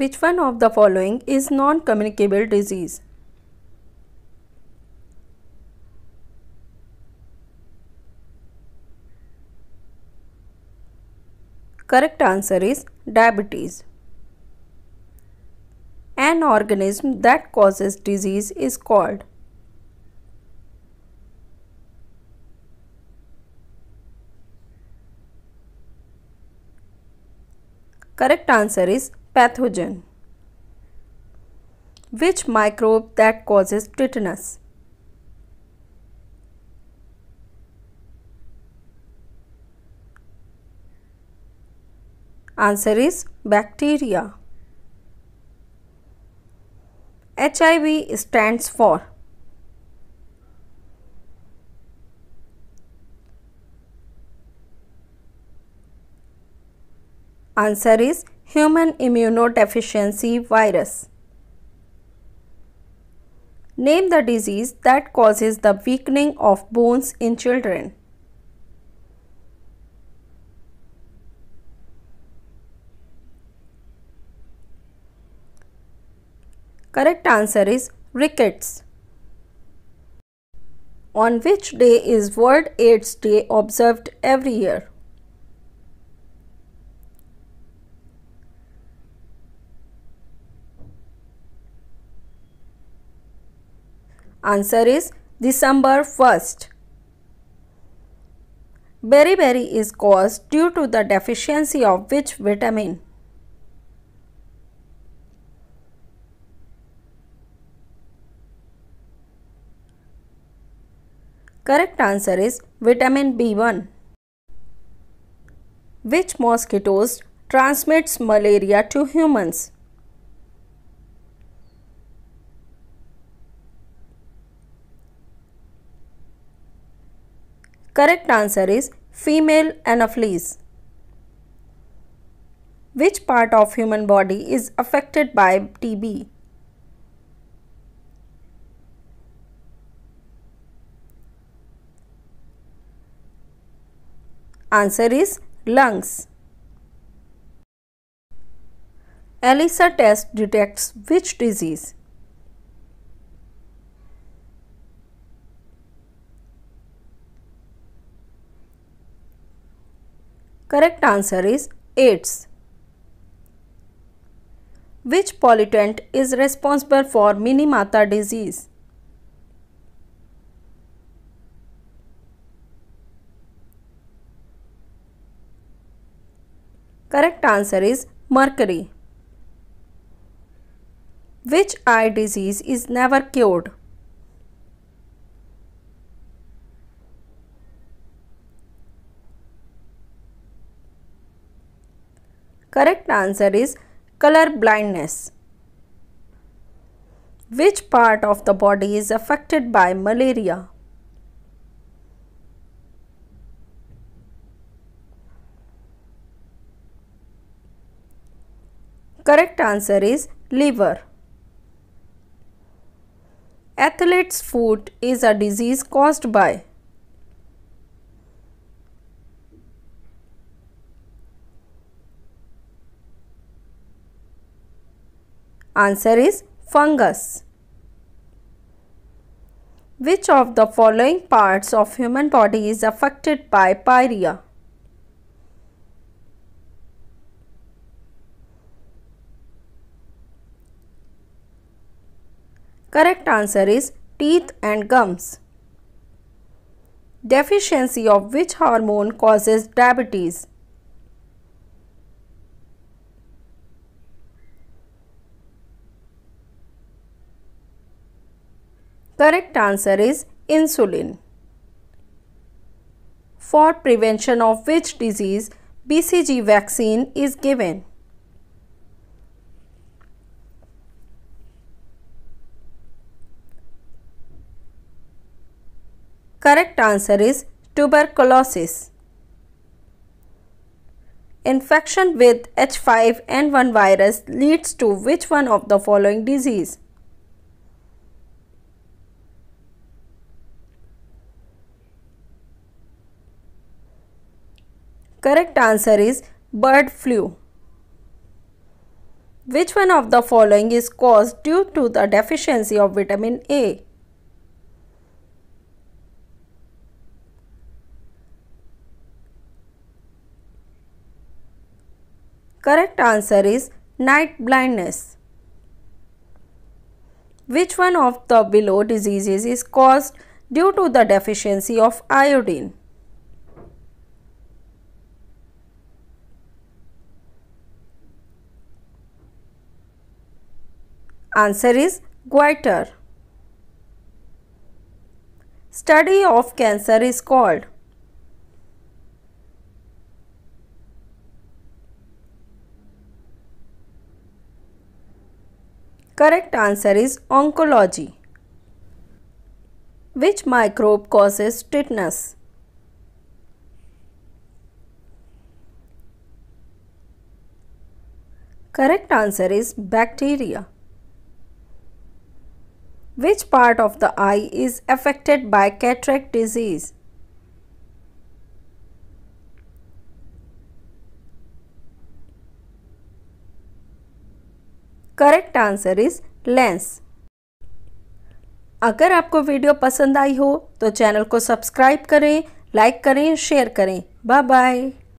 Which one of the following is non-communicable disease? Correct answer is diabetes. An organism that causes disease is called Correct answer is pathogen. Which microbe that causes tetanus? Answer is bacteria. HIV stands for Answer is human immunodeficiency virus. Name the disease that causes the weakening of bones in children. Correct answer is rickets. On which day is World AIDS Day observed every year? Answer is December 1st. Beriberi is caused due to the deficiency of which vitamin? Correct answer is vitamin B1. Which mosquitoes transmits malaria to humans? Correct answer is female anopheles. Which part of human body is affected by TB? Answer is lungs. ELISA test detects which disease? Correct answer is AIDS. Which pollutant is responsible for Minamata disease? Correct answer is mercury. Which eye disease is never cured? Correct answer is color blindness. Which part of the body is affected by malaria? Correct answer is liver. Athlete's foot is a disease caused by Answer is fungus. Which of the following parts of human body is affected by pyorrhea? Correct answer is teeth and gums. Deficiency of which hormone causes diabetes? Correct answer is insulin. For prevention of which disease BCG vaccine is given? Correct answer is tuberculosis. Infection with H5N1 virus leads to which one of the following disease? Correct answer is bird flu. Which one of the following is caused due to the deficiency of vitamin A? Correct answer is night blindness. Which one of the below diseases is caused due to the deficiency of iodine? Answer is goiter. Study of cancer is called Correct answer is oncology. Which microbe causes tetanus? Correct answer is bacteria. Which part of the eye is affected by cataract disease? Correct answer is lens अगर आपको video पसंद आई हो तो channel को subscribe करें like करें share करें। Bye bye